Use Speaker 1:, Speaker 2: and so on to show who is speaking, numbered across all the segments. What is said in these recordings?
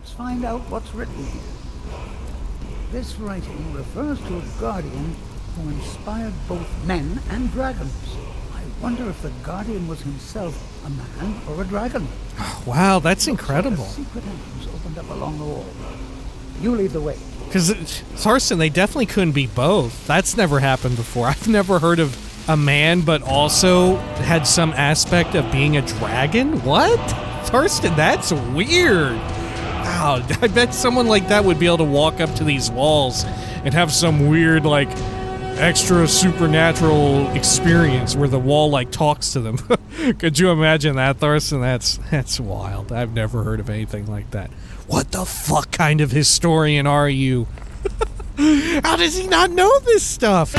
Speaker 1: Let's find out what's written here. This writing refers to a guardian who inspired both men and dragons. I wonder if the guardian was himself a man or a dragon.
Speaker 2: Wow, that's incredible.
Speaker 1: A secret entrance opened up along the wall. You lead the way.
Speaker 2: Because Tharstan, they definitely couldn't be both. That's never happened before. I've never heard of a man, but also had some aspect of being a dragon. What? Tharstan, that's weird. Wow, I bet someone like that would be able to walk up to these walls and have some weird, like, extra supernatural experience where the wall like talks to them. Could you imagine that, Tharstan? That's that's wild. I've never heard of anything like that. What the fuck kind of historian are you? How does he not know this stuff?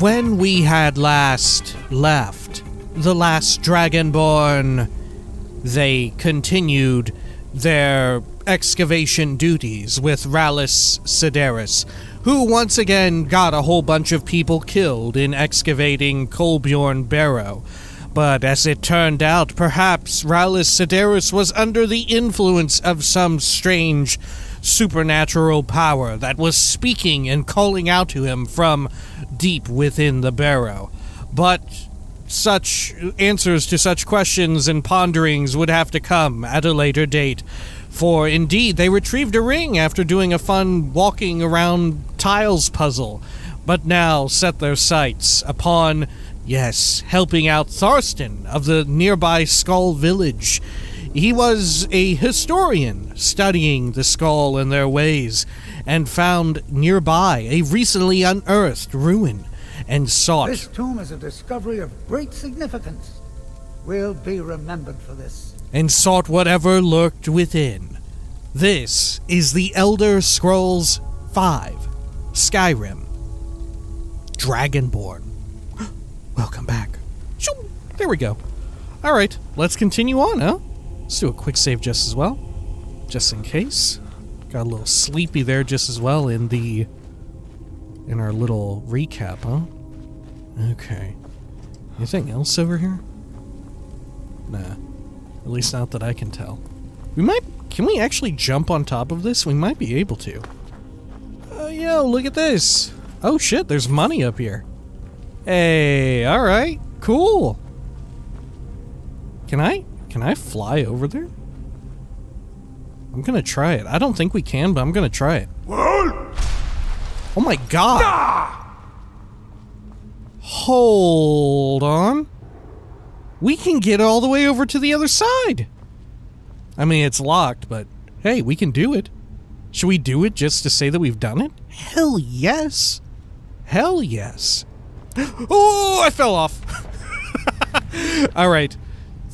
Speaker 2: When we had last left the last Dragonborn, they continued their excavation duties with Ralis Sedarys, who once again got a whole bunch of people killed in excavating Kolbjorn Barrow. But as it turned out, perhaps Ralis Sedarys was under the influence of some strange supernatural power that was speaking and calling out to him from deep within the barrow. But such answers to such questions and ponderings would have to come at a later date. For indeed, they retrieved a ring after doing a fun walking around tiles puzzle, but now set their sights upon, yes, helping out Tharstan of the nearby Skaal Village. He was a historian studying the Skaal and their ways, and found nearby a recently unearthed ruin and sought.
Speaker 1: This tomb is a discovery of great significance. We'll be remembered for this.
Speaker 2: And sought whatever lurked within. This is the Elder Scrolls V Skyrim Dragonborn. Welcome back. There we go. Alright, let's continue on, huh? Let's do a quick save just as well. Just in case. Got a little sleepy there just as well in the in our little recap, huh? Okay. Anything else over here? Nah. At least not that I can tell. We might... Can we actually jump on top of this? We might be able to. Oh, uh, yo, look at this. Oh, shit, there's money up here. Hey, alright. Cool. Can I... Can I fly over there? I'm gonna try it. I don't think we can, but I'm gonna try it. Oh my god! Hold on. We can get all the way over to the other side. I mean, it's locked, but hey, we can do it. Should we do it just to say that we've done it? Hell yes. Hell yes. Oh, I fell off. all right.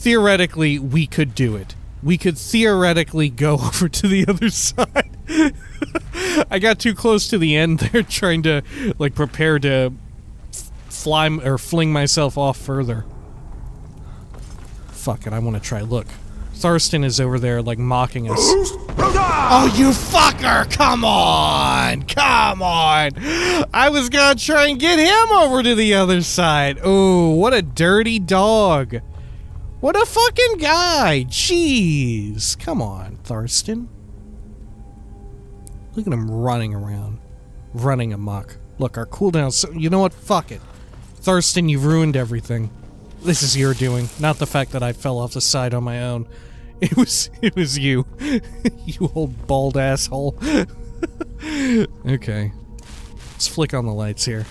Speaker 2: Theoretically, we could do it. We could theoretically go over to the other side. I got too close to the end there trying to like prepare to fly or fling myself off further. Fuck it, I want to try. Look, Tharstan is over there like mocking us. Oh, you fucker! Come on! Come on! I was gonna try and get him over to the other side. Oh, what a dirty dog. What a fucking guy! Jeez! Come on, Thurston. Look at him running around. Running amok. Look, our cooldown. So, you know what? Fuck it. Thurston, you've ruined everything. This is your doing, not the fact that I fell off the side on my own. It was it was you. you old bald asshole. okay. Let's flick on the lights here.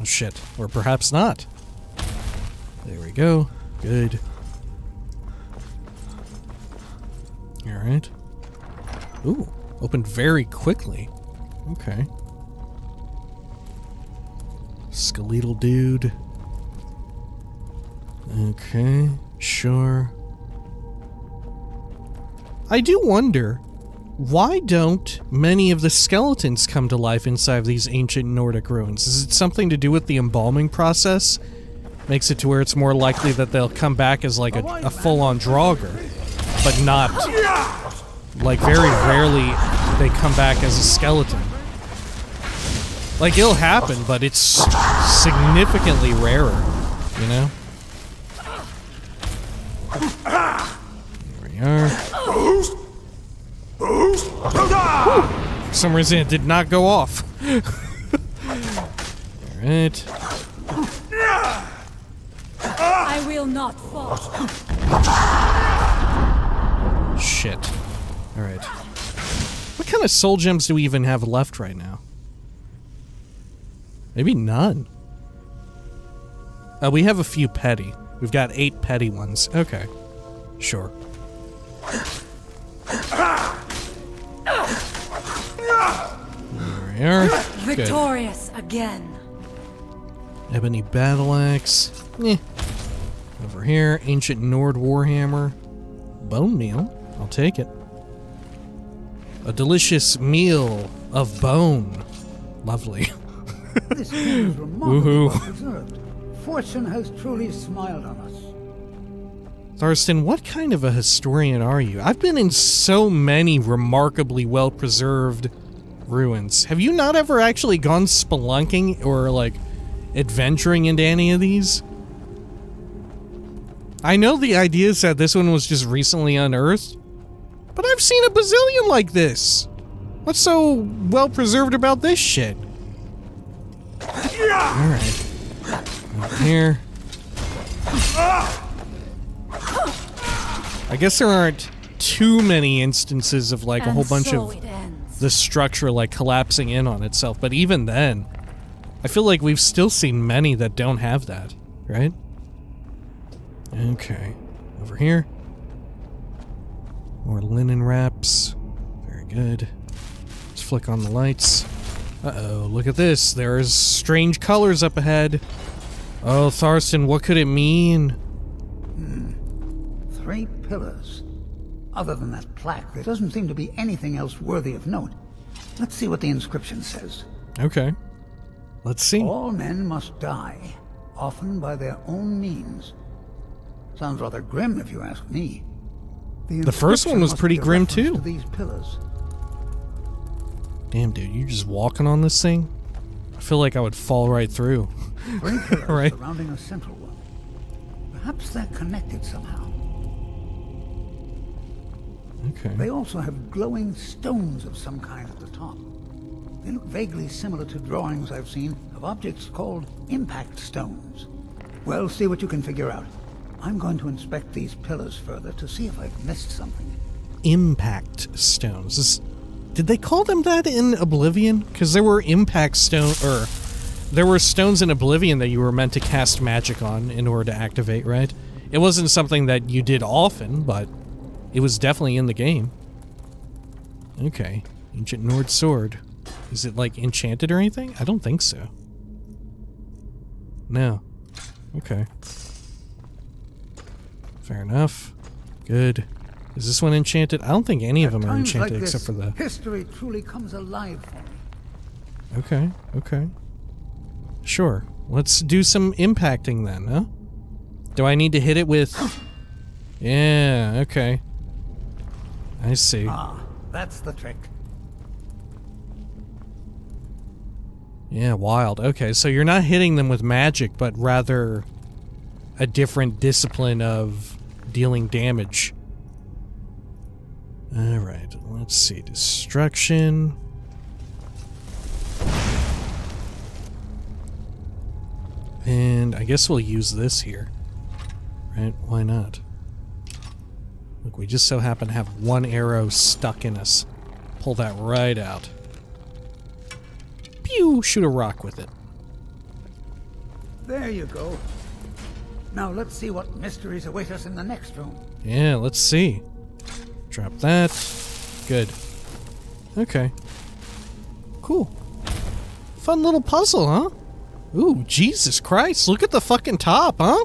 Speaker 2: Oh shit. Or perhaps not. There we go. Good. Alright. Ooh. Opened very quickly. Okay. Skeletal dude. Okay, sure. I do wonder, why don't many of the skeletons come to life inside of these ancient Nordic ruins? Is it something to do with the embalming process? Makes it to where it's more likely that they'll come back as like a, a full-on Draugr, but not like, very rarely they come back as a skeleton. Like, it'll happen, but it's significantly rarer. You know? There we are. Some reason, it did not go off. Alright.
Speaker 3: I will not fall.
Speaker 2: Shit. Alright. What kind of soul gems do we even have left right now? Maybe none. Uh, we have a few petty. We've got eight petty ones. Okay. Sure. There we are. Good.
Speaker 3: Victorious again.
Speaker 2: Ebony battle axe. Eh. Over here, ancient Nord warhammer. Bone meal. I'll take it. A delicious meal of bone. Lovely.
Speaker 1: This is
Speaker 2: Woohoo.
Speaker 1: Fortune has truly smiled on us.
Speaker 2: Tharstan, what kind of a historian are you? I've been in so many remarkably well preserved ruins. Have you not ever actually gone spelunking or like adventuring into any of these? I know the idea is that this one was just recently unearthed, but I've seen a bazillion like this. What's so well preserved about this shit? Alright. Over here. I guess there aren't too many instances of like a whole bunch
Speaker 3: so
Speaker 2: of the structure like collapsing in on itself, but even then, I feel like we've still seen many that don't have that, right? Okay. Over here. More linen wraps. Very good. Let's flick on the lights. Uh-oh, look at this. There's strange colors up ahead. Oh, Tharstan, what could it mean? Hmm.
Speaker 1: Three pillars. Other than that plaque, there doesn't seem to be anything else worthy of note. Let's see what the inscription says.
Speaker 2: Okay. Let's see.
Speaker 1: All men must die, often by their own means. Sounds rather grim, if you ask me.
Speaker 2: The first one was pretty grim, too.
Speaker 1: To these pillars.
Speaker 2: Damn, dude, you just walking on this thing? I feel like I would fall right through.
Speaker 1: Three pillars
Speaker 2: Right.
Speaker 1: surrounding a central one. Perhaps they're connected somehow.
Speaker 2: Okay.
Speaker 1: They also have glowing stones of some kind at the top. They look vaguely similar to drawings I've seen of objects called impact stones. Well, see what you can figure out. I'm going to inspect these pillars further to see if I've missed something.
Speaker 2: Impact stones. Is- did they call them that in Oblivion? Because there were impact stone, or there were stones in Oblivion that you were meant to cast magic on in order to activate, right? It wasn't something that you did often, but it was definitely in the game. Okay, ancient Nord sword. Is it like enchanted or anything? I don't think so. No. Okay. Fair enough. Good. Is this one enchanted? I don't think any of them are enchanted
Speaker 1: like this,
Speaker 2: except for the.
Speaker 1: history truly comes alive.
Speaker 2: Okay, okay. Sure. Let's do some impacting then, huh? Do I need to hit it with. Yeah, okay. I see.
Speaker 1: Ah, that's the trick.
Speaker 2: Yeah, wild. Okay, so you're not hitting them with magic, but rather a different discipline of dealing damage. Alright, let's see. Destruction. And I guess we'll use this here. Right? Why not? Look, we just so happen to have one arrow stuck in us. Pull that right out. Pew! Shoot a rock with it.
Speaker 1: There you go. Now let's see what mysteries await us in the next room.
Speaker 2: Yeah, let's see. Drop that. Good. Okay. Cool. Fun little puzzle, huh? Ooh, Jesus Christ, look at the fucking top, huh?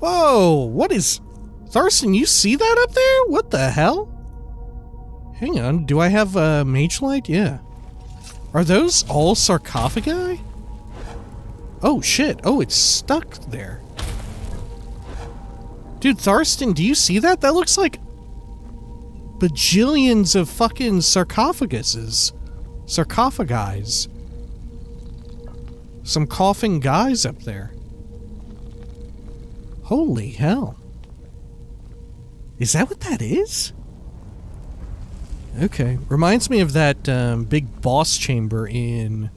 Speaker 2: Whoa, what is... Tharstan, you see that up there? What the hell? Hang on, do I have a mage light? Yeah. Are those all sarcophagi? Oh shit, oh it's stuck there. Dude, Tharstan, do you see that? That looks like bajillions of fucking sarcophaguses. Sarcophagi. Some coughing guys up there. Holy hell. Is that what that is? Okay. Reminds me of that um, big boss chamber in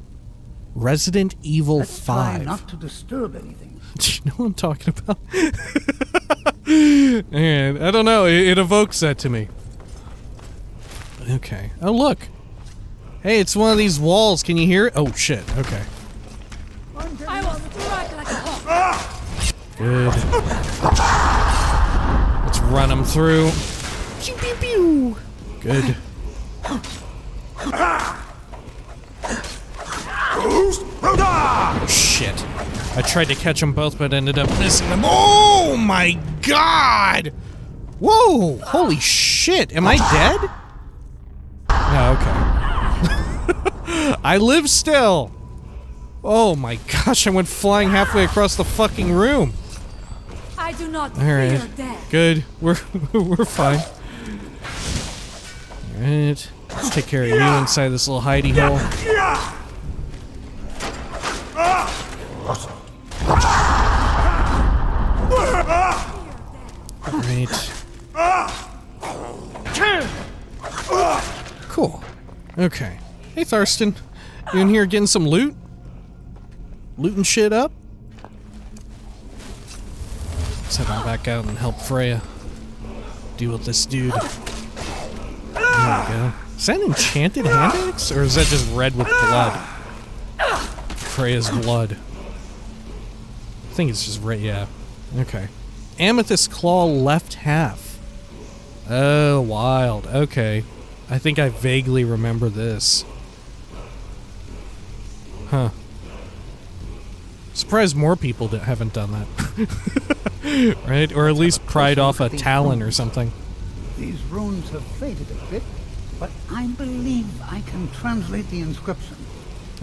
Speaker 2: Resident Evil
Speaker 1: Let's
Speaker 2: 5.
Speaker 1: try not to disturb anything.
Speaker 2: Do you know what I'm talking about? and I don't know, it, it evokes that to me. Okay. Oh, look. Hey, it's one of these walls. Can you hear it? Oh, shit. Okay.
Speaker 3: I will strike like a hawk.
Speaker 2: Good. Let's run them through. Pew, pew, pew. Good. Shit. I tried to catch them both, but ended up missing them. Oh my god! Whoa! Holy shit! Am I dead? No, okay. I live still! Oh my gosh, I went flying halfway across the fucking room.
Speaker 3: I do not
Speaker 2: Alright.
Speaker 3: fear death.
Speaker 2: Good. We're we're fine. Alright. Let's take care of you inside this little hidey hole. Great. Cool. Okay. Hey Thurston. You in here getting some loot? Looting shit up? Let's head on back out and help Freya deal with this dude. There we go. Is that an enchanted hand axe? Or is that just red with blood? Freya's blood. I think it's just red, yeah. Okay. Amethyst claw left half. Oh, wild. Okay. I think I vaguely remember this. Huh. Surprised more people that haven't done that. right? Or at least pried off a talon or something.
Speaker 1: These runes have faded a bit, but I believe I can translate the inscription.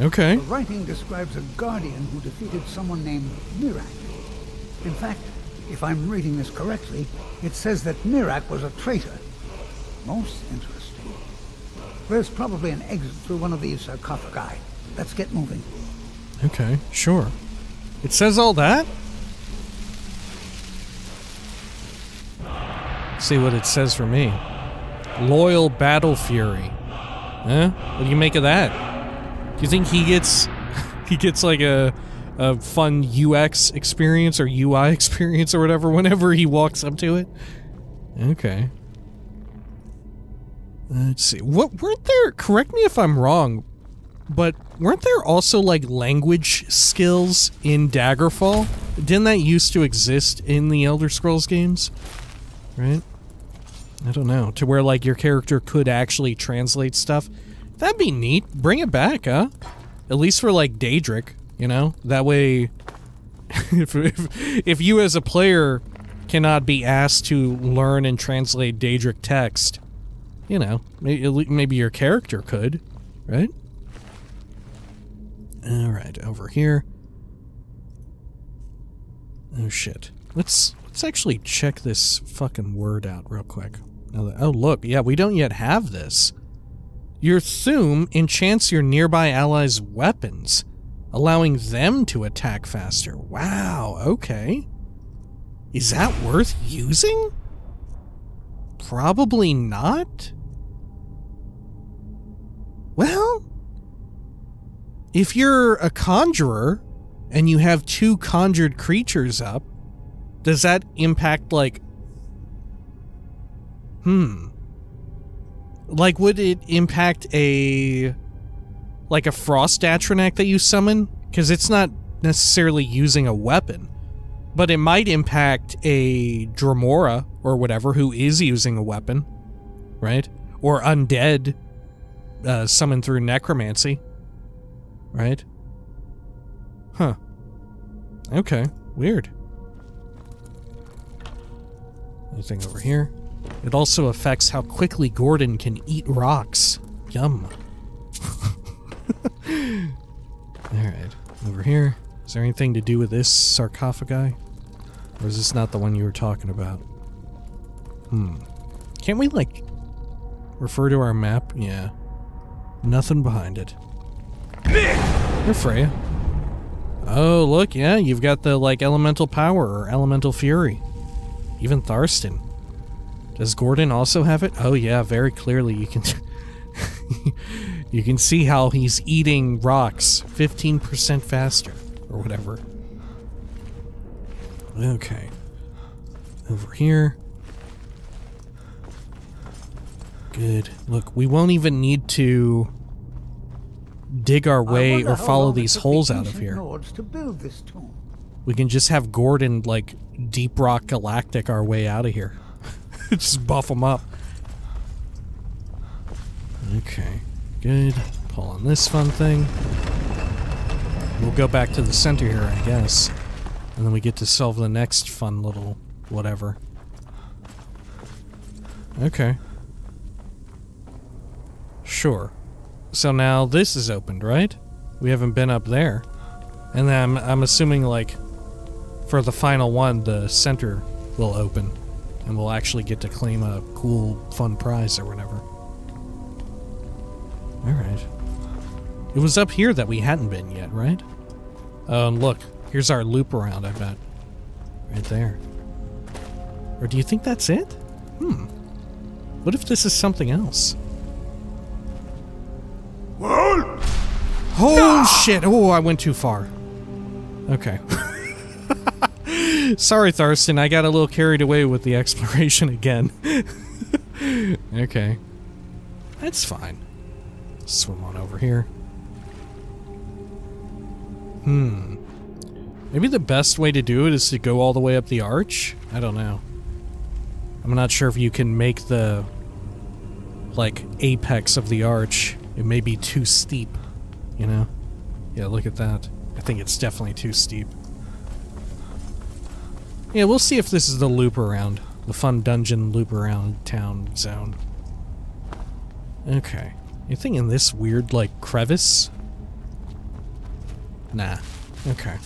Speaker 2: Okay.
Speaker 1: The writing describes a guardian who defeated someone named Miraak. In fact, if I'm reading this correctly, it says that Miraak was a traitor. Most interesting. There's probably an exit through one of these sarcophagi. Let's get moving.
Speaker 2: Okay, sure. It says all that? See what it says for me. Loyal Battle Fury. Huh? What do you make of that? Do you think he gets he gets like a a fun UX experience or UI experience or whatever whenever he walks up to it? Okay. Let's see. What weren't there correct me if I'm wrong, but weren't there also like language skills in Daggerfall? Didn't that used to exist in the Elder Scrolls games? Right? I don't know. To where like your character could actually translate stuff. That'd be neat. Bring it back, huh? At least for like Daedric, you know? That way if, if if you as a player cannot be asked to learn and translate Daedric text, you know, maybe, maybe your character could, right? All right, over here. Oh shit. Let's let's actually check this fucking word out real quick. Oh look, yeah, we don't yet have this. Your Thu'um enchants your nearby allies' weapons, allowing them to attack faster. Wow, okay. Is that worth using? Probably not. Well, if you're a conjurer and you have two conjured creatures up, does that impact like Hmm. Like would it impact a like a frost Atronach that you summon cuz it's not necessarily using a weapon, but it might impact a Dremora or whatever who is using a weapon, right? Or undead uh, summoned through necromancy right? Huh. Okay, weird. Anything over here? It also affects how quickly Gordon can eat rocks. Yum. Alright, over here. Is there anything to do with this sarcophagi? Or is this not the one you were talking about? Hmm. Can't we, like, refer to our map? Yeah. Nothing behind it. You're Freya. Oh, look, yeah, you've got the like elemental power or elemental fury. Even Tharstan. Does Gordon also have it? Oh yeah, very clearly you can you can see how he's eating rocks 15% faster or whatever. Okay. Over here. Good. Look, we won't even need to dig our way or follow these holes out of here.
Speaker 1: To build this tomb.
Speaker 2: We can just have Gordon like deep rock galactic our way out of here. just buff them up. Okay, good. Pull on this fun thing. We'll go back to the center here, I guess. And then we get to solve the next fun little whatever. Okay. Sure. So now this is opened, right? We haven't been up there. And then I'm, I'm assuming, like, for the final one, the center will open. And we'll actually get to claim a cool, fun prize or whatever. Alright. It was up here that we hadn't been yet, right? Oh, and look. Here's our loop around, I bet. Right there. Or do you think that's it? Hmm. What if this is something else? Oh shit! Oh, I went too far. Okay. Sorry, Tharstan. I got a little carried away with the exploration again. okay. That's fine. Swim on over here. Hmm. Maybe the best way to do it is to go all the way up the arch? I don't know. I'm not sure if you can make the like apex of the arch. It may be too steep, you know? Yeah, look at that. I think it's definitely too steep. Yeah, we'll see if this is the loop around. The fun dungeon loop around town zone. Okay. Anything in this weird, like, crevice? Nah. Okay.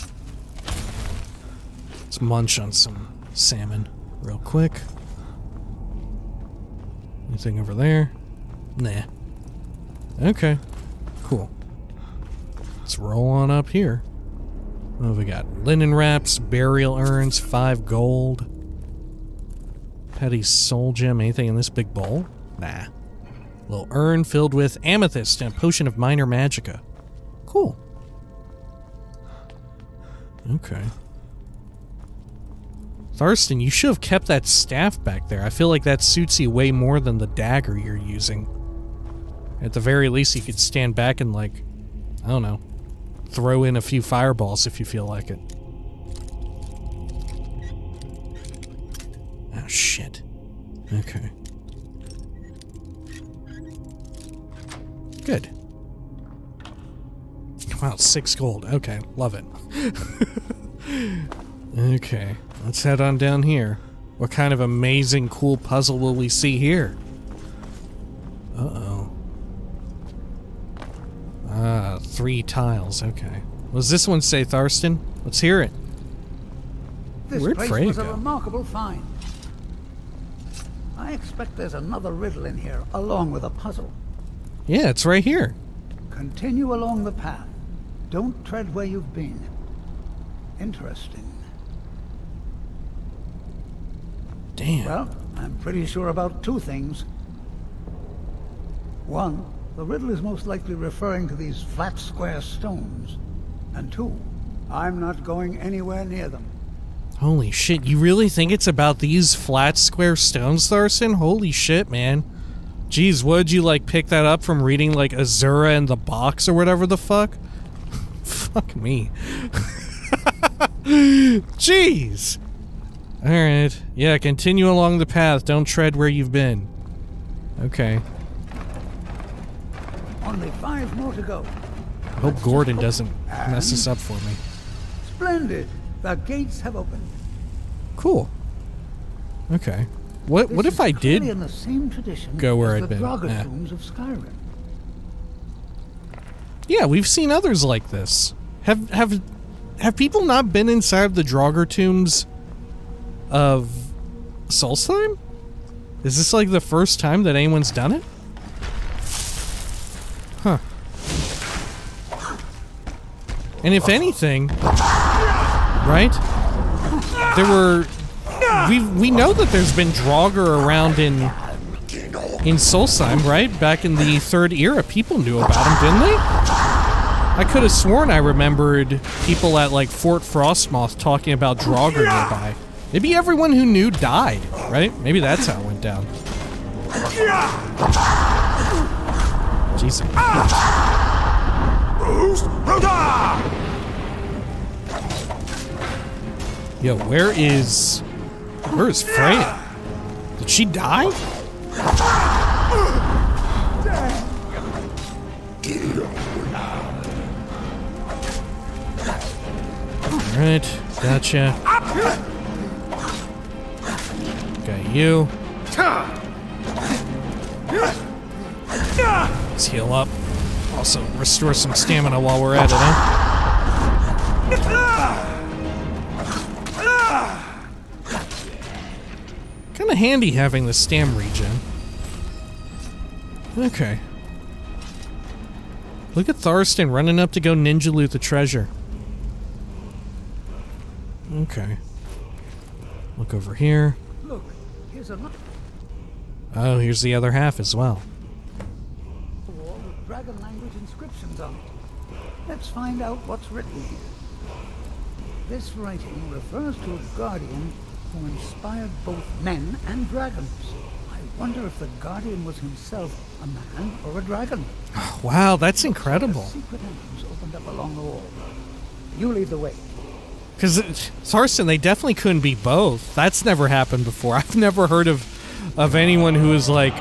Speaker 2: Let's munch on some salmon real quick. Anything over there? Nah. Okay. Cool. Let's roll on up here. What have we got? Linen wraps, burial urns, five gold. Petty soul gem. Anything in this big bowl? Nah. Little urn filled with amethyst and a potion of minor magica. Cool. Okay. Tharstan, you should have kept that staff back there. I feel like that suits you way more than the dagger you're using. At the very least, you could stand back and, like, I don't know, throw in a few fireballs if you feel like it. Oh, shit. Okay. Good. Wow, six gold. Okay, love it. okay, let's head on down here. What kind of amazing, cool puzzle will we see here? Uh-oh. Ah, three tiles, okay. What does this one say, Tharstan? Let's hear it.
Speaker 1: This
Speaker 2: Where'd
Speaker 1: place
Speaker 2: Freya
Speaker 1: was a remarkable find. I expect there's another riddle in here, along with a puzzle.
Speaker 2: Yeah, it's right here.
Speaker 1: Continue along the path. Don't tread where you've been. Interesting.
Speaker 2: Damn.
Speaker 1: Well, I'm pretty sure about two things. One, the riddle is most likely referring to these flat square stones. And two, I'm not going anywhere near them.
Speaker 2: Holy shit, you really think it's about these flat square stones, Tharstan? Holy shit, man. Jeez, would you like pick that up from reading like Azura in the box or whatever the fuck? fuck me. Jeez. Alright. Yeah, continue along the path. Don't tread where you've been. Okay.
Speaker 1: Only five more to go.
Speaker 2: I hope Gordon doesn't mess this up for me.
Speaker 1: Splendid! The gates have opened.
Speaker 2: Cool. Okay. What what if I did
Speaker 1: in the same tradition
Speaker 2: go where I'd
Speaker 1: the
Speaker 2: been? Yeah.
Speaker 1: tombs of Skyrim.
Speaker 2: Yeah, we've seen others like this. Have have have people not been inside the Draugr tombs of Solstheim? Is this like the first time that anyone's done it? Huh. And if anything, right? There were we we know that there's been Draugr around in in Solstheim, right? Back in the third era, people knew about him, didn't they? I could have sworn I remembered people at like Fort Frostmoth talking about Draugr nearby. Maybe everyone who knew died, right? Maybe that's how it went down. Jesus. Yo, where is... Where is Freya? Did she die? Alright, gotcha. Got you. Let's heal up. Also, restore some stamina while we're at it, huh? Kinda handy having the stam regen. Okay. Look at Tharstan running up to go ninja loot the treasure. Okay. Look over here.
Speaker 1: Look, here's a
Speaker 2: Oh, here's the other half as well.
Speaker 1: with dragon language inscriptions on it. Let's find out what's written here. This writing refers to a guardian who inspired both men and dragons. I wonder if the guardian was himself a man or a dragon.
Speaker 2: Wow, that's incredible.
Speaker 1: secret entrance opened up along the wall. You lead the way.
Speaker 2: Because Tharstan, they definitely couldn't be both. That's never happened before. I've never heard of of anyone who is like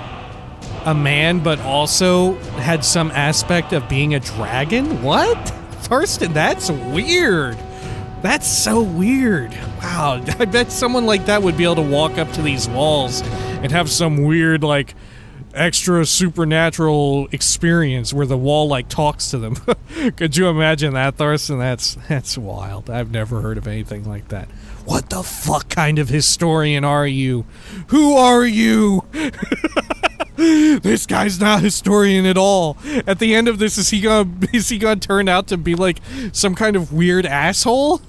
Speaker 2: a man but also had some aspect of being a dragon. What? Tharstan, that's weird. That's so weird. Wow, I bet someone like that would be able to walk up to these walls and have some weird like extra supernatural experience where the wall like talks to them. Could you imagine that, Tharstan? That's that's wild. I've never heard of anything like that. What the fuck kind of historian are you? Who are you? this guy's not a historian at all. At the end of this, is he gonna is he gonna turn out to be like some kind of weird asshole?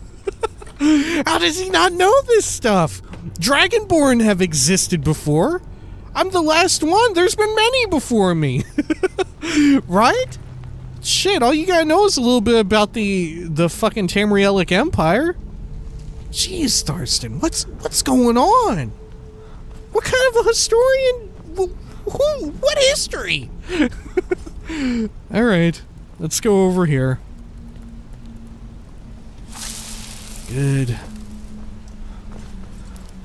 Speaker 2: How does he not know this stuff? Dragonborn have existed before. I'm the last one. There's been many before me. right? Shit, all you gotta know is a little bit about the the fucking Tamrielic Empire. Jeez, Tharstan, what's what's going on? What kind of a historian? Who? What history? all right, let's go over here. Good.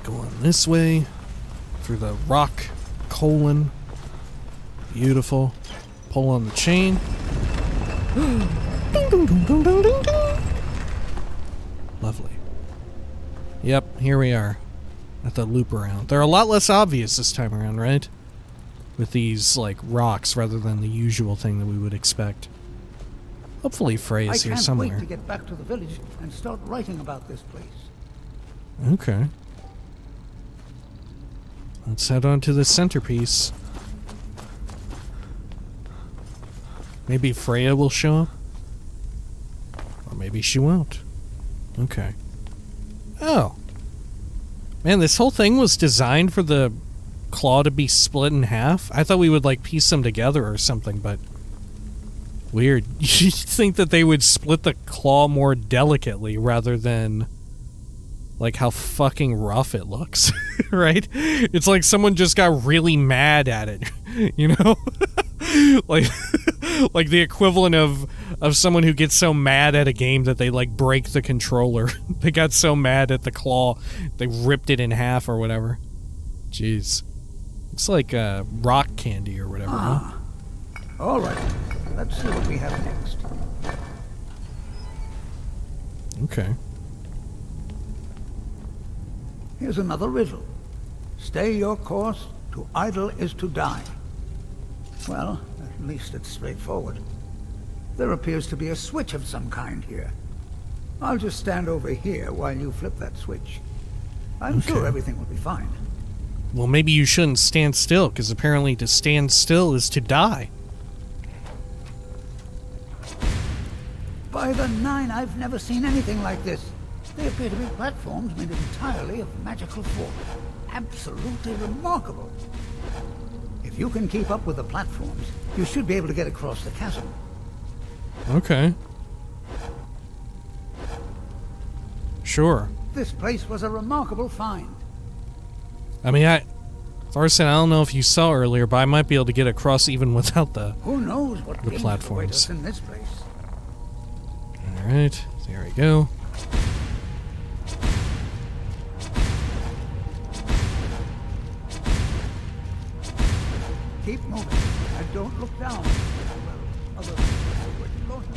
Speaker 2: Going this way through the rock colon. Beautiful. Pull on the chain. Lovely. Yep, here we are. At the loop around. They're a lot less obvious this time around, right? With these, like, rocks rather than the usual thing that we would expect. Hopefully
Speaker 1: I
Speaker 2: Freya's here
Speaker 1: can't
Speaker 2: somewhere.
Speaker 1: wait to get back to the village and start writing about this place.
Speaker 2: Okay. Let's head on to the centerpiece. Maybe Freya will show up? Or maybe she won't. Okay. Oh. Man, this whole thing was designed for the claw to be split in half? I thought we would, like, piece them together or something, but... Weird. You'd think that they would split the claw more delicately rather than like how fucking rough it looks, right? It's like someone just got really mad at it, you know? like like the equivalent of of someone who gets so mad at a game that they like break the controller. they got so mad at the claw, they ripped it in half or whatever. Jeez. It's like uh, rock candy or whatever. huh?
Speaker 1: All right, let's see what we have next.
Speaker 2: Okay.
Speaker 1: Here's another riddle. Stay your course, to idle is to die. Well, at least it's straightforward. There appears to be a switch of some kind here. I'll just stand over here while you flip that switch. I'm sure everything will be fine.
Speaker 2: Well, maybe you shouldn't stand still, because apparently to stand still is to die.
Speaker 1: By the nine, I've never seen anything like this. They appear to be platforms made entirely of magical force. Absolutely remarkable. If you can keep up with the platforms, you should be able to get across the chasm.
Speaker 2: Okay. Sure.
Speaker 1: This place was a remarkable find.
Speaker 2: I mean, I. Thorson, I don't know if you saw earlier, but I might be able to get across even without the.
Speaker 1: Who knows what
Speaker 2: The platforms.
Speaker 1: in this place?
Speaker 2: Alright, there we go.
Speaker 1: Keep moving. I don't look down. Well, other than where you're going.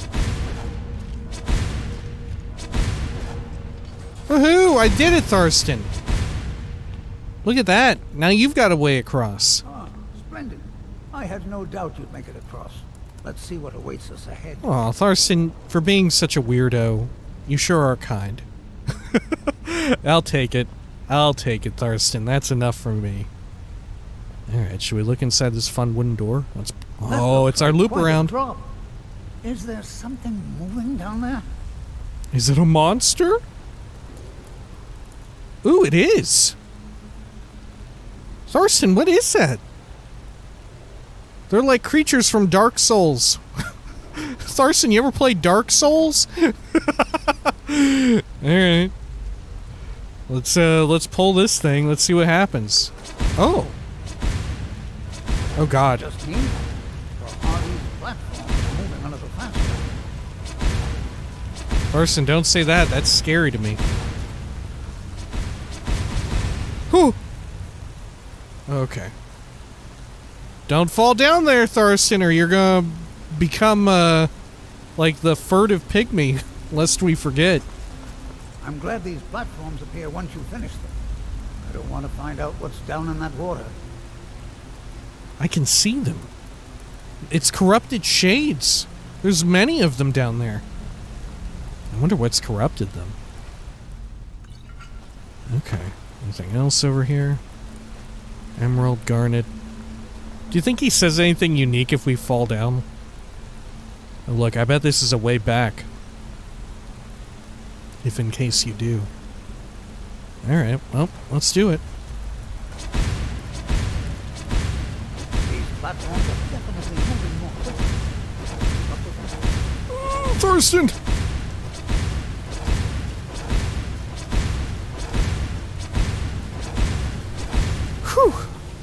Speaker 2: Woohoo! I did it, Thurston! Look at that! Now you've got a way across.
Speaker 1: Ah, splendid. I had no doubt you'd make it across. Let's see what awaits us ahead.
Speaker 2: Aw, Thurston, for being such a weirdo, you sure are kind. I'll take it. I'll take it, Thurston. That's enough for me. Alright, should we look inside this fun wooden door? Let's. Oh, it's our loop
Speaker 1: quite a
Speaker 2: around.
Speaker 1: Is there something moving down there?
Speaker 2: Is it a monster? Ooh, it is. Thurston, what is that? They're like creatures from Dark Souls. Thurston, you ever play Dark Souls? Alright. Let's uh let's pull this thing. Let's see what happens. Oh. Oh god.
Speaker 1: Just me? Or are these platforms moving a little faster?
Speaker 2: Thurston, don't say that. That's scary to me. Whew. Okay. Don't fall down there, Thurston, or you're gonna become, uh, like the furtive pygmy, lest we forget.
Speaker 1: I'm glad these platforms appear once you finish them. I don't want to find out what's down in that water.
Speaker 2: I can see them. It's corrupted shades. There's many of them down there. I wonder what's corrupted them. Okay. Anything else over here? Emerald, garnet. Do you think he says anything unique if we fall down? Oh, look, I bet this is a way back. If in case you do. Alright, well, let's do it.
Speaker 1: These platforms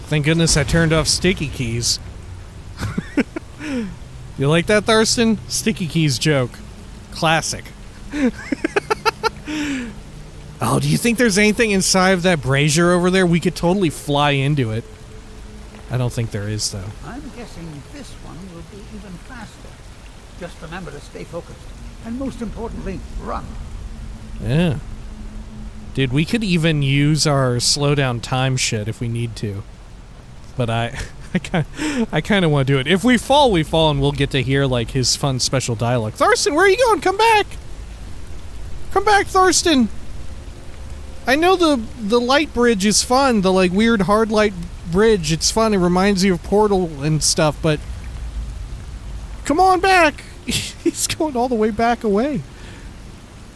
Speaker 2: Thank goodness I turned off sticky keys. you like that, Thurston? Sticky keys joke. Classic. oh, do you think there's anything inside of that brazier over there? We could totally fly into it. I don't think there is, though.
Speaker 1: I'm guessing this one will be even faster. Just remember to stay focused. And most importantly, run.
Speaker 2: Yeah. Dude, we could even use our slow down time shit if we need to. But I I kind I kind of want to do it. If we fall, we fall and we'll get to hear like his fun special dialogue. Thurston, where are you going? Come back. Come back, Thurston. I know the the light bridge is fun, the like weird hard light bridge. It's fun. It reminds you of Portal and stuff, but Come on back. He's going all the way back away.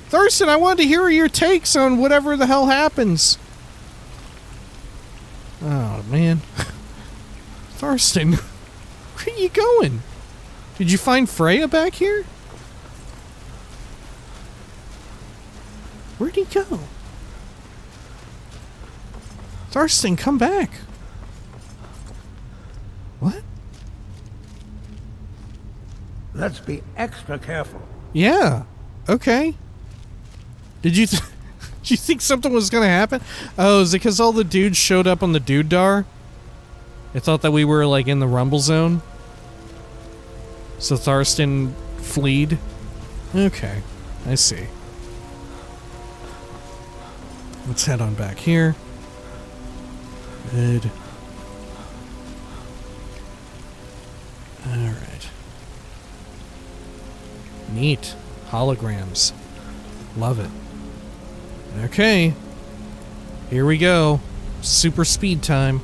Speaker 2: Thurston, I wanted to hear your takes on whatever the hell happens. Oh, man. Thurston, where are you going? Did you find Freya back here? Where'd he go? Thurston, come back. What?
Speaker 1: Let's be extra careful.
Speaker 2: Yeah. Okay. Did you th- did you think something was gonna happen? Oh, is it because all the dudes showed up on the dude dar? I thought that we were like in the rumble zone. So Tharstan fleed. Okay, I see. Let's head on back here. Good. Alright. Neat. Holograms. Love it. Okay. Here we go. Super speed time.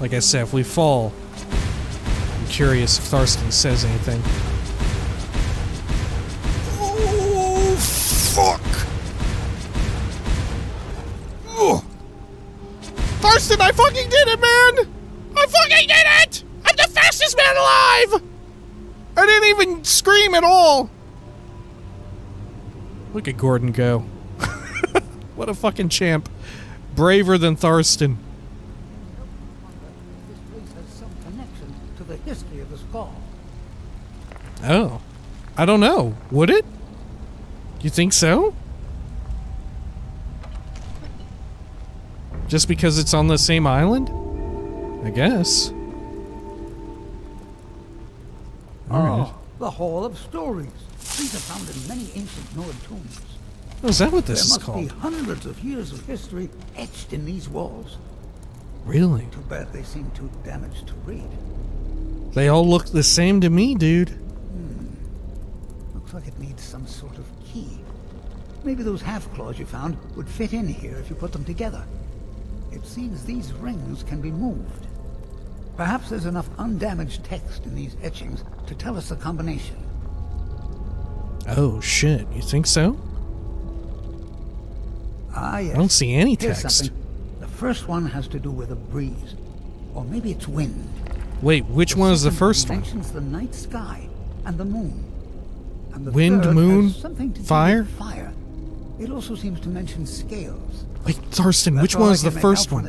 Speaker 2: Like I said, if we fall, I'm curious if Tharskin says anything. Oh, fuck! Ugh. I fucking did it, man! I fucking did it! I'm the fastest man alive! I didn't even scream at all! Look at Gordon go. what a fucking champ. Braver than
Speaker 1: Tharstan.
Speaker 2: Oh. I don't know. Would it? You think so? Just because it's on the same island? I guess. Alright.
Speaker 1: Oh, the Hall of Stories. These are found in many ancient Nord tombs.
Speaker 2: Oh, is that what
Speaker 1: There
Speaker 2: this is
Speaker 1: must be hundreds of years of history etched in these walls.
Speaker 2: Really?
Speaker 1: Too bad they seem too damaged to read.
Speaker 2: They all look the same to me, dude.
Speaker 1: Like it needs some sort of key. Maybe those half claws you found would fit in here if you put them together. It seems these rings can be moved. Perhaps there's enough undamaged text in these etchings to tell us the combination.
Speaker 2: Oh shit, you think so?
Speaker 1: Ah, yes.
Speaker 2: I don't see any text.
Speaker 1: The first one has to do with a breeze. Or maybe it's wind.
Speaker 2: Wait, which one is the first one?
Speaker 1: mentions the night sky and the moon.
Speaker 2: Wind, moon,
Speaker 1: has something to do with
Speaker 2: fire?
Speaker 1: fire. It also seems to mention scales.
Speaker 2: Wait,
Speaker 1: Tharstan,
Speaker 2: which one is the first one?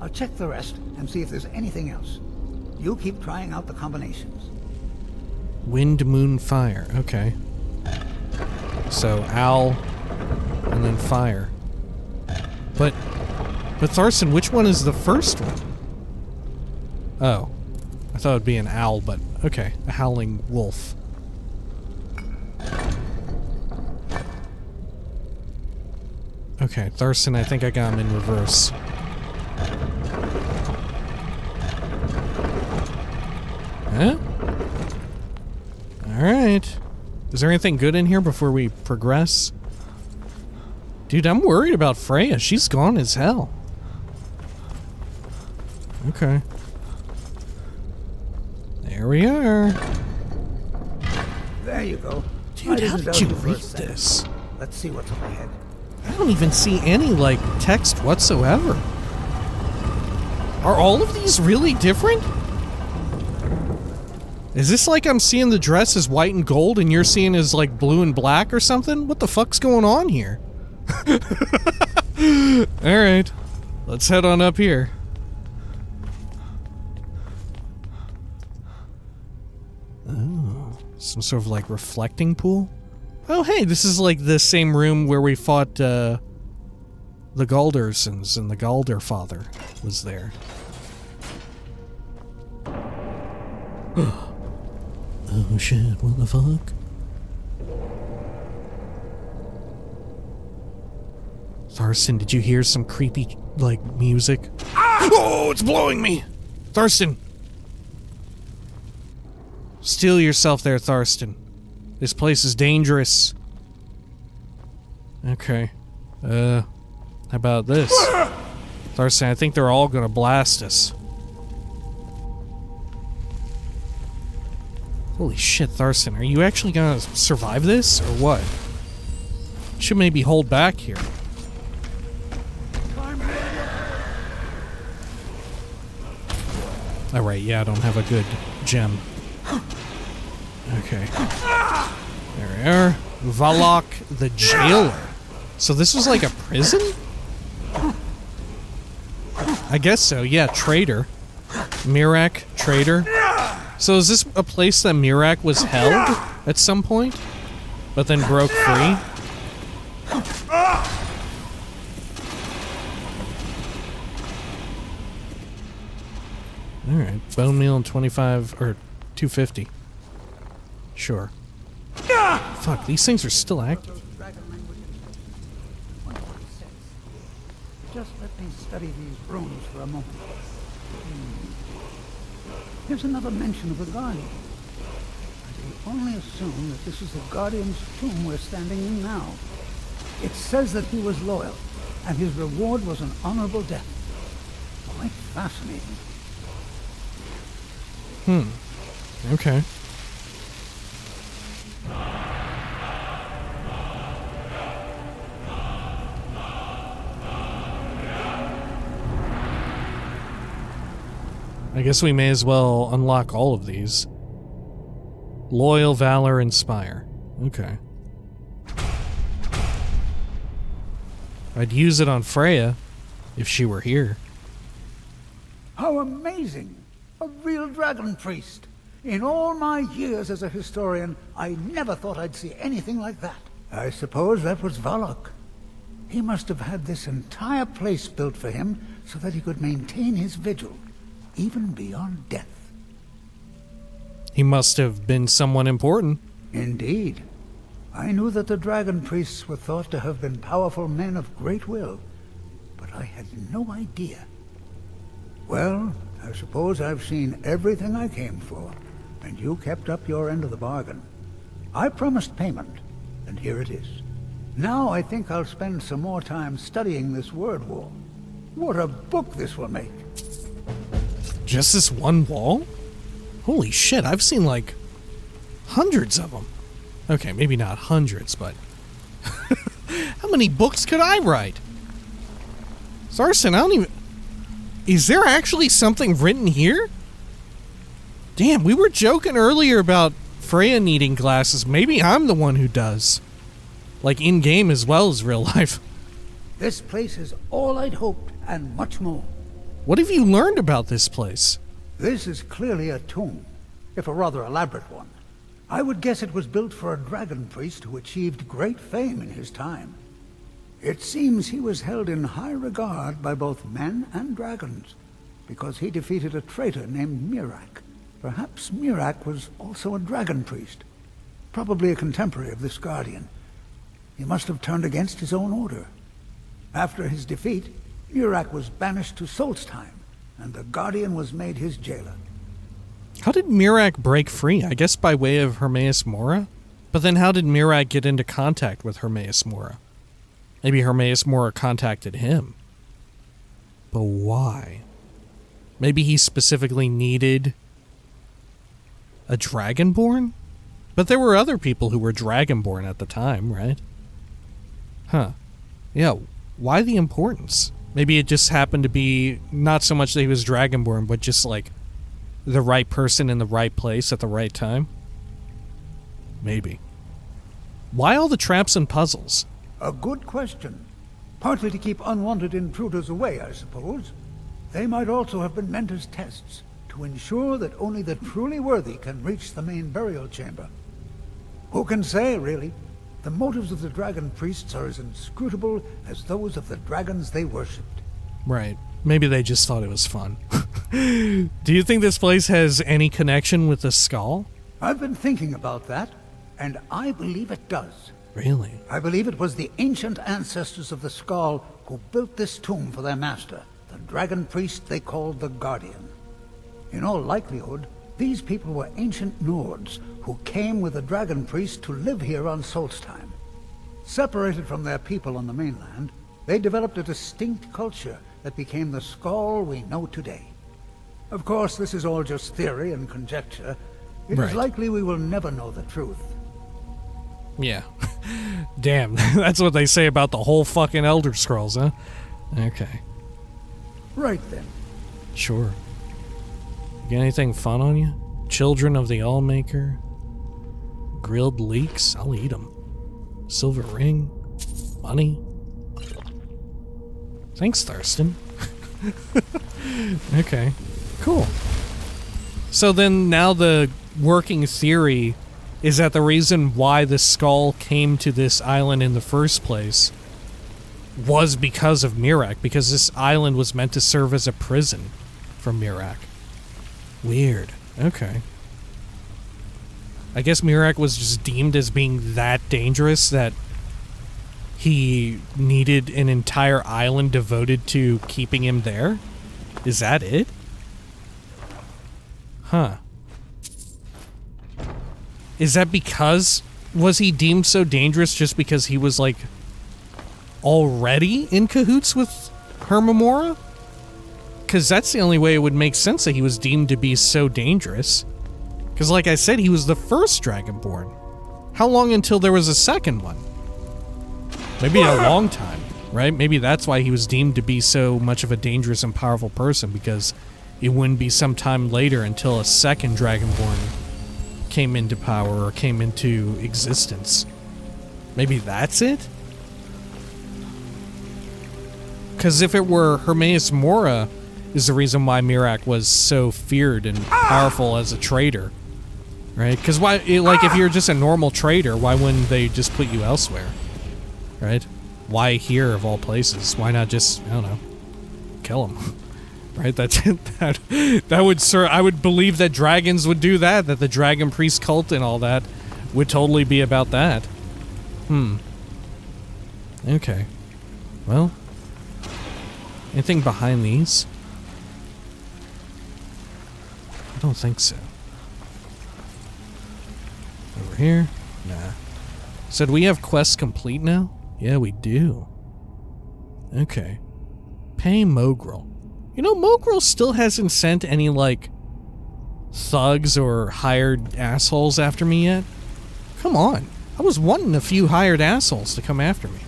Speaker 1: I'll check the rest and see if there's anything else. You keep trying out the combinations.
Speaker 2: Wind, moon, fire. Okay. So owl, and then fire. But, but Tharstan, which one is the first one? Oh, I thought it'd be an owl, but okay, a howling wolf. Okay, Tharstan, I think I got him in reverse. Huh? Alright. Is there anything good in here before we progress? Dude, I'm worried about Freya. She's gone as hell. Okay. There we are.
Speaker 1: There you go.
Speaker 2: Dude, how did you read this?
Speaker 1: Let's see what's up ahead.
Speaker 2: Don't even see any, like, text whatsoever. Are all of these really different? Is this like I'm seeing the dress as white and gold and you're seeing as, like, blue and black or something? What the fuck's going on here? Alright. Let's head on up here. Oh, some sort of, like, reflecting pool? Oh, hey, this is like the same room where we fought uh, the Gauldursons and the Gauldur father was there. oh shit, what the fuck? Tharstan, did you hear some creepy, like, music? Oh, it's blowing me! Tharstan! Steel yourself there, Tharstan. This place is dangerous. Okay. Uh, how about this? Tharstan, I think they're all gonna blast us. Holy shit, Tharstan, are you actually gonna survive this, or what? Should maybe hold back here. Alright, yeah, I don't have a good gem. Okay. There we are. Vahlok the jailer. So this was like a prison? I guess so, yeah, traitor. Miraak, traitor. So is this a place that Miraak was held at some point? But then broke free? Alright, bone meal and 25, or 250. Sure. Fuck, these things are still active.
Speaker 1: Those dragon languages. Wonder what it says. Just let me study these runes for a moment. Hmm. Here's another mention of a guardian. I can only assume that this is the guardian's tomb we're standing in now. It says that he was loyal, and his reward was an honorable death. Quite fascinating. Hmm.
Speaker 2: Okay. I guess we may as well unlock all of these. Loyal, Valor, Inspire. Okay. I'd use it on Freya if she were here.
Speaker 1: How amazing! A real dragon priest. In all my years as a historian, I never thought I'd see anything like that. I suppose that was Vahlok. He must have had this entire place built for him so that he could maintain his vigil, even beyond death.
Speaker 2: He must have been someone important.
Speaker 1: Indeed. I knew that the dragon priests were thought to have been powerful men of great will, but I had no idea. Well, I suppose I've seen everything I came for, and you kept up your end of the bargain. I promised payment, and here it is. Now I think I'll spend some more time studying this word wall. What a book this will make.
Speaker 2: Just this one wall? Holy shit, I've seen like hundreds of them. Okay, maybe not hundreds, but how many books could I write? Tharstan, I don't even. Is there actually something written here? Damn, we were joking earlier about Freya needing glasses. Maybe I'm the one who does. Like in game as well as real life.
Speaker 1: This place is all I'd hoped, and much more.
Speaker 2: What have you learned about this place?
Speaker 1: This is clearly a tomb, if a rather elaborate one. I would guess it was built for a dragon priest who achieved great fame in his time. It seems he was held in high regard by both men and dragons, because he defeated a traitor named Miraak. Perhaps Miraak was also a dragon priest, probably a contemporary of this guardian. He must have turned against his own order. After his defeat, Miraak was banished to Solstheim, and the guardian was made his jailer.
Speaker 2: How did Miraak break free? I guess by way of Hermaeus Mora? But then how did Miraak get into contact with Hermaeus Mora? Maybe Hermaeus Mora contacted him. But why? Maybe he specifically needed a Dragonborn? But there were other people who were Dragonborn at the time, right? Huh. Yeah, why the importance? Maybe it just happened to be not so much that he was Dragonborn, but just like the right person in the right place at the right time? Maybe. Why all the traps and puzzles?
Speaker 1: A good question. Partly to keep unwanted intruders away, I suppose. They might also have been meant as tests, to ensure that only the truly worthy can reach the main burial chamber. Who can say, really? The motives of the dragon priests are as inscrutable as those of the dragons they worshipped.
Speaker 2: Right. Maybe they just thought it was fun. Do you think this place has any connection with the Skaal?
Speaker 1: I've been thinking about that, and I believe it does.
Speaker 2: Really?
Speaker 1: I believe it was the ancient ancestors of the Skaal who built this tomb for their master, the dragon priest they called the Guardian. In all likelihood, these people were ancient Nords who came with the dragon priest to live here on Solstheim. Separated from their people on the mainland, they developed a distinct culture that became the Skaal we know today. Of course, this is all just theory and conjecture. It is
Speaker 2: Right.
Speaker 1: likely we will never know the truth.
Speaker 2: Yeah. Damn, that's what they say about the whole fucking Elder Scrolls, huh? Okay,
Speaker 1: Right then.
Speaker 2: sure. You got anything fun on you? Children of the Allmaker? Grilled leeks? I'll eat them. Silver ring? Money? Thanks, Tharstan. okay, cool. So then now the working theory is that the reason why the Skaal came to this island in the first place was because of Miraak, because this island was meant to serve as a prison for Miraak. Weird. Okay. I guess Miraak was just deemed as being that dangerous that he needed an entire island devoted to keeping him there? Is that it? Huh. Is that because was he deemed so dangerous just because he was like already in cahoots with Hermaeus Mora? Because that's the only way it would make sense that he was deemed to be so dangerous. Because, like I said, he was the first Dragonborn. How long until there was a second one? Maybe a long time, right? Maybe that's why he was deemed to be so much of a dangerous and powerful person because it wouldn't be some time later until a second Dragonborn came into power or came into existence. Maybe that's it? Because if it were Hermaeus Mora is the reason why Miraak was so feared and powerful as a trader, right? Because why, like, if you're just a normal trader, why wouldn't they just put you elsewhere, right? Why here of all places? Why not just I don't know, kill them? Right? That's that. That would sir. I would believe that dragons would do that. That the dragon priest cult and all that would totally be about that. Hmm. Okay. Well. Anything behind these? I don't think so. Over here? Nah. So do we have quests complete now? Yeah, we do. Okay. Pay Mogrul. You know, Mogrul still hasn't sent any, like, thugs or hired assholes after me yet. Come on. I was wanting a few hired assholes to come after me.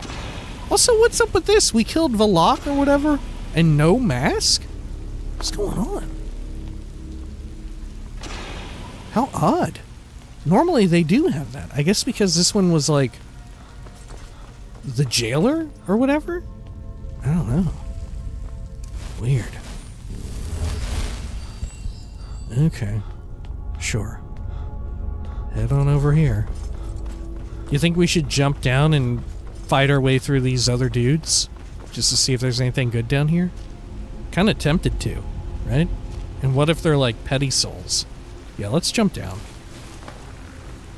Speaker 2: Also, what's up with this? We killed Vahlok or whatever, and no mask? What's going on? How odd. Normally they do have that. I guess because this one was like the jailer or whatever? I don't know. Weird. Okay. Sure. Head on over here. You think we should jump down and fight our way through these other dudes? Just to see if there's anything good down here? Kinda tempted to, right? And what if they're like petty souls? Yeah, let's jump down.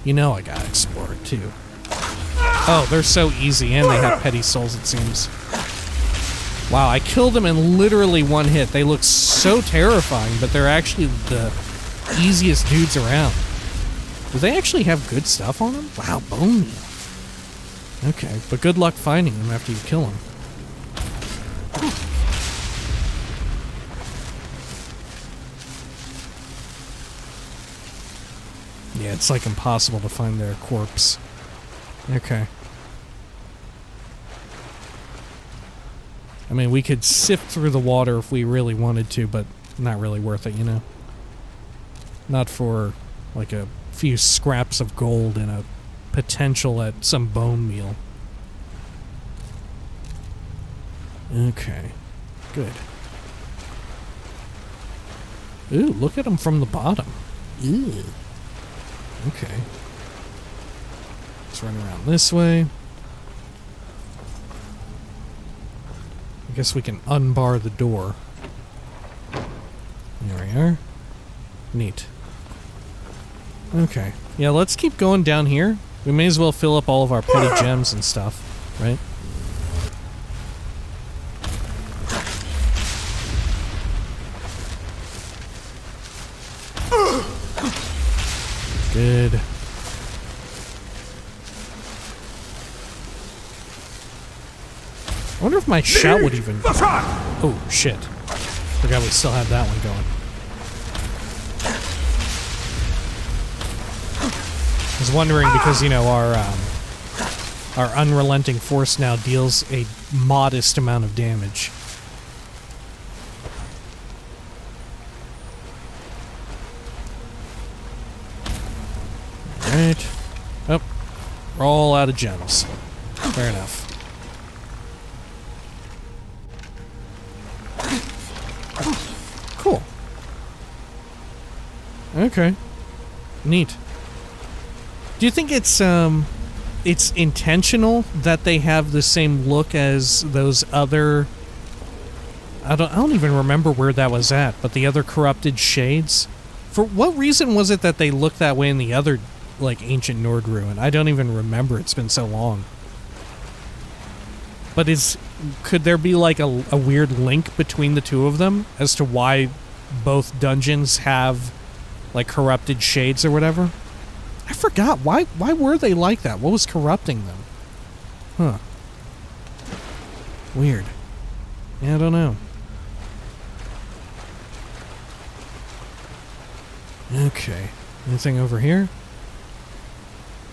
Speaker 2: You know I gotta explore it too. Oh, they're so easy and they have petty souls it seems. Wow, I killed them in literally one hit. They look so terrifying, but they're actually the easiest dudes around. Do they actually have good stuff on them? Wow, bone meal. Okay, but good luck finding them after you kill them. Yeah, it's like impossible to find their corpse. Okay. I mean, we could sift through the water if we really wanted to, but not really worth it, you know? Not for, like, a few scraps of gold and a potential at some bone meal. Okay. Good. Ooh, look at them from the bottom. Ew. Okay. Let's run around this way. I guess we can unbar the door. There we are. Neat. Okay. Yeah, let's keep going down here. We may as well fill up all of our petty gems and stuff, right? I wonder if my shout would even. Oh shit! Forgot we still have that one going. I was wondering because you know our um, our unrelenting force now deals a modest amount of damage. We're all out of gems. Fair enough. Cool. Okay. Neat. Do you think it's um it's intentional that they have the same look as those other I don't I don't even remember where that was at, but the other corrupted shades? For what reason was it that they looked that way in the other like ancient Nord ruin? I don't even remember. It's been so long. But is could there be like a, a weird link between the two of them as to why both dungeons have like corrupted shades or whatever? I forgot why why were they like that? What was corrupting them? Huh. Weird. Yeah, I don't know. Okay. Anything over here?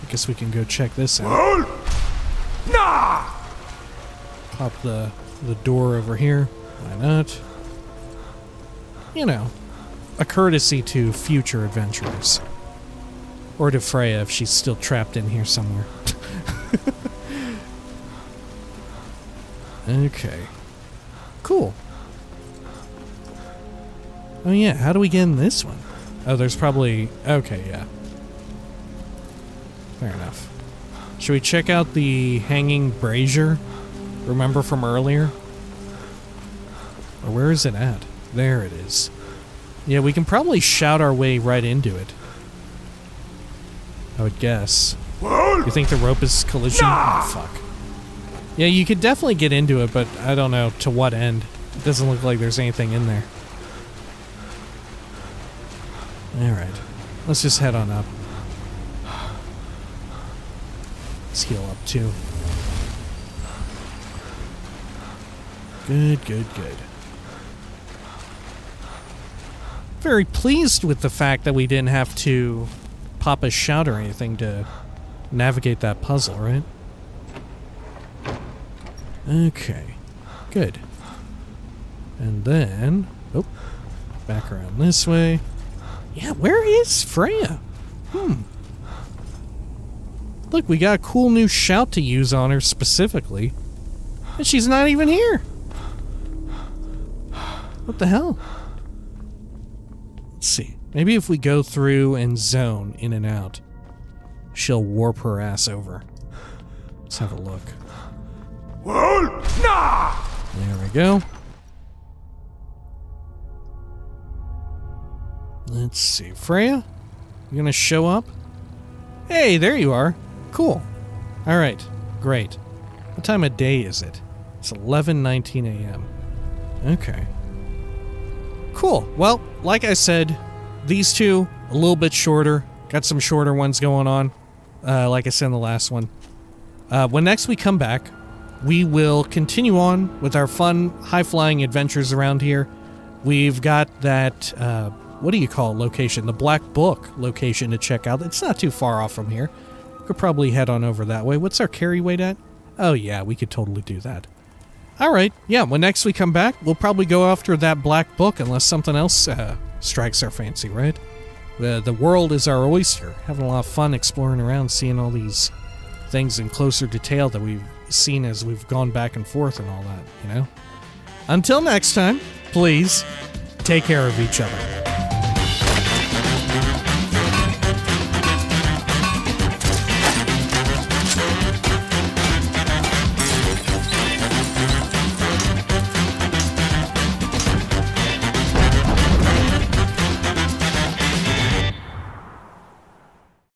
Speaker 2: I guess we can go check this out.
Speaker 4: Nah!
Speaker 2: Pop the the door over here. Why not? you know, a courtesy to future adventurers. Or to Freya if she's still trapped in here somewhere. okay. Cool. Oh yeah, how do we get in this one? Oh, there's probably... Okay, yeah. Fair enough. Should we check out the hanging brazier? Remember from earlier? Or where is it at? There it is. Yeah, we can probably shout our way right into it. I would guess. You think the rope is collision? Oh, fuck. Yeah, you could definitely get into it, but I don't know to what end. It doesn't look like there's anything in there. Alright. Let's just head on up. Let's heal up too. Good, good, good. Very pleased with the fact that we didn't have to pop a shout or anything to navigate that puzzle, right? Okay. Good. And then... Oh. Back around this way. Yeah, where is Freya? Hmm. Look, we got a cool new shout to use on her specifically. And she's not even here. What the hell? Let's see. Maybe if we go through and zone in and out, she'll warp her ass over. Let's have a look. There we go. Let's see. Freya? You gonna show up? Hey, there you are. Cool. Alright, great. What time of day is it? It's 11.19 a.m. Okay. Cool. Well, like I said, these two, a little bit shorter. Got some shorter ones going on. Uh, like I said in the last one. Uh, when next we come back, we will continue on with our fun, high-flying adventures around here. We've got that, uh, what do you call it, location? The Black Book location to check out. It's not too far off from here. Could probably head on over that way. What's our carry weight at? Oh yeah, we could totally do that. Alright, yeah, when next we come back, we'll probably go after that black book unless something else uh, strikes our fancy, right? The, the world is our oyster. Having a lot of fun exploring around, seeing all these things in closer detail that we've seen as we've gone back and forth and all that, you know? Until next time, please take care of each other.